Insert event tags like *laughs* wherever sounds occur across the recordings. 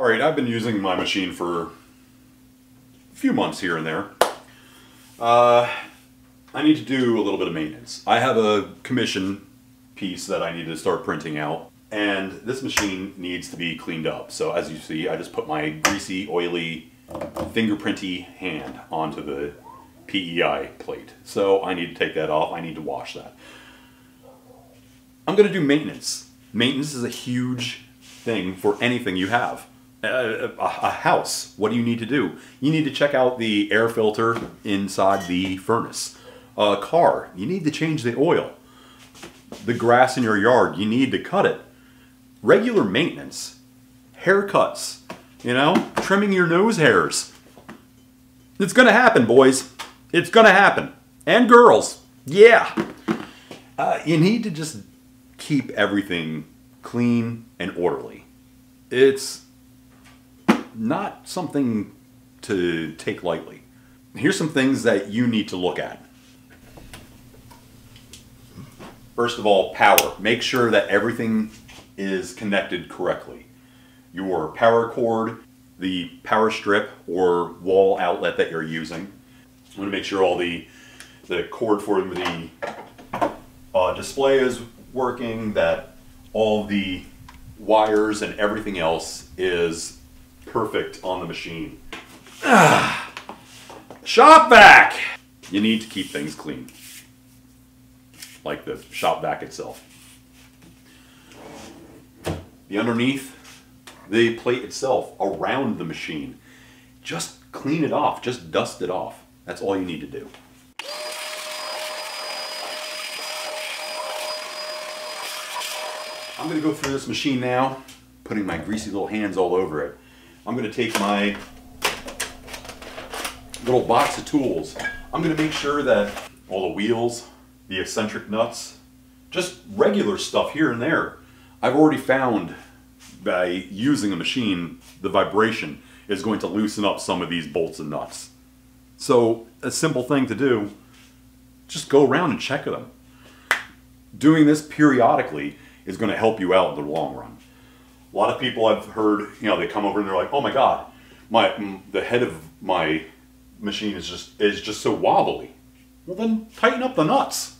All right, I've been using my machine for a few months here and there. Uh, I need to do a little bit of maintenance. I have a commission piece that I need to start printing out, and this machine needs to be cleaned up. So as you see, I just put my greasy, oily, fingerprinty hand onto the PEI plate. So I need to take that off. I need to wash that. I'm going to do maintenance. Maintenance is a huge thing for anything you have a, a, house, what do you need to do? You need to check out the air filter inside the furnace. A car, you need to change the oil. The grass in your yard, you need to cut it. Regular maintenance, haircuts, you know, trimming your nose hairs. It's gonna happen, boys. It's gonna happen. And girls, yeah. Uh, you need to just keep everything clean and orderly. It's not something to take lightly. Here's some things that you need to look at. First of all, power. Make sure that everything is connected correctly. Your power cord, the power strip or wall outlet that you're using. I'm going to make sure all the, the cord for the uh, display is working, that all the wires and everything else is perfect on the machine. *sighs* shop vac! You need to keep things clean. Like the shop vac itself. The underneath, the plate itself, around the machine. Just clean it off, just dust it off. That's all you need to do. I'm going to go through this machine now, putting my greasy little hands all over it. I'm going to take my little box of tools. I'm going to make sure that all the wheels, the eccentric nuts, just regular stuff here and there. I've already found by using a machine, the vibration is going to loosen up some of these bolts and nuts. So a simple thing to do, just go around and check them. Doing this periodically is going to help you out in the long run. A lot of people I've heard, you know, they come over and they're like, "Oh my God, my the head of my machine is just is just so wobbly." Well, then tighten up the nuts.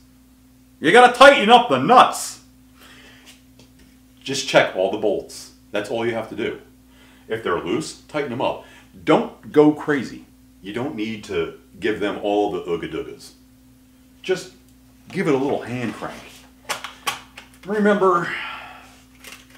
You got to tighten up the nuts. Just check all the bolts. That's all you have to do. If they're loose, tighten them up. Don't go crazy. You don't need to give them all the ooga Just give it a little hand crank. Remember,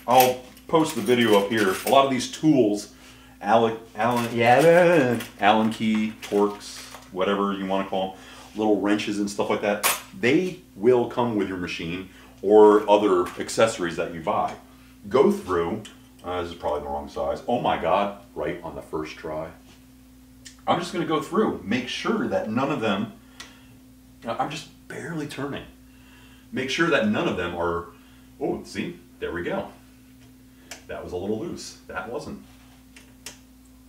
I'll post the video up here. A lot of these tools, Allen, Allen, yeah, *laughs* Allen key, Torx, whatever you want to call them, little wrenches and stuff like that, they will come with your machine or other accessories that you buy. Go through, uh, this is probably the wrong size. Oh my God, right on the first try. I'm just going to go through, make sure that none of them, I'm just barely turning. Make sure that none of them are, oh, see, there we go. That was a little loose. That wasn't.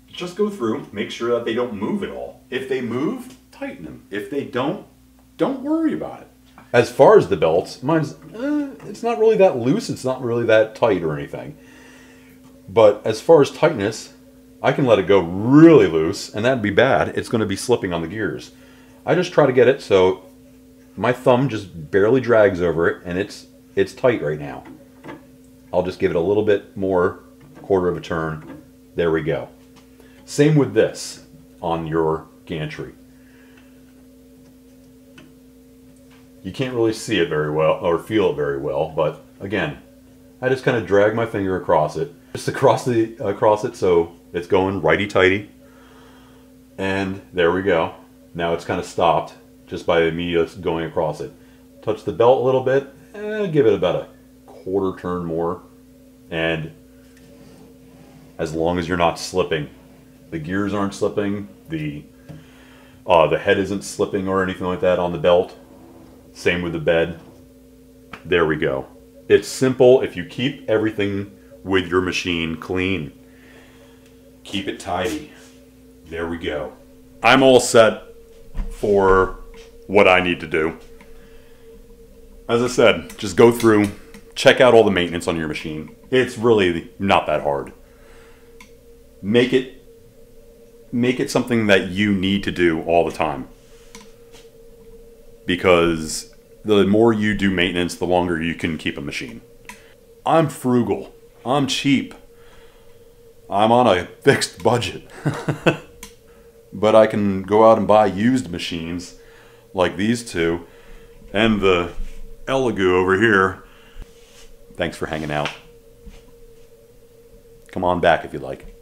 Just go through, make sure that they don't move at all. If they move, tighten them. If they don't, don't worry about it. As far as the belts, mine's eh, it's not really that loose. It's not really that tight or anything. But as far as tightness, I can let it go really loose, and that'd be bad. It's going to be slipping on the gears. I just try to get it so my thumb just barely drags over it, and it's it's tight right now. I'll just give it a little bit more, quarter of a turn. There we go. Same with this on your gantry. You can't really see it very well or feel it very well, but again, I just kind of drag my finger across it, just across the across it so it's going righty-tighty. And there we go. Now it's kind of stopped just by me just going across it. Touch the belt a little bit, and give it about a quarter turn more and as long as you're not slipping the gears aren't slipping the uh, the head isn't slipping or anything like that on the belt same with the bed there we go. It's simple if you keep everything with your machine clean. Keep it tidy. There we go. I'm all set for what I need to do. As I said just go through check out all the maintenance on your machine. It's really not that hard. make it make it something that you need to do all the time. Because the more you do maintenance, the longer you can keep a machine. I'm frugal. I'm cheap. I'm on a fixed budget. *laughs* but I can go out and buy used machines like these two and the Elegoo over here. Thanks for hanging out. Come on back if you like.